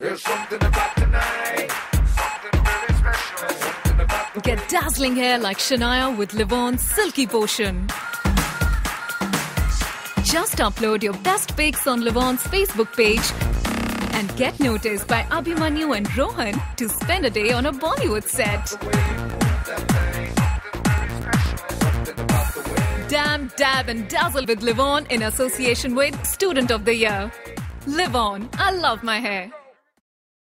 There's something about tonight. Something really special. Something about Get dazzling hair like Shanaya with Livon's Silky Potion. Just upload your best pics on Livon's Facebook page and get noticed by Abhimanyu and Rohan to spend a day on a Bollywood set. Damn, dab, and dazzle with Livon in association with Student of the Year. Livon, I love my hair.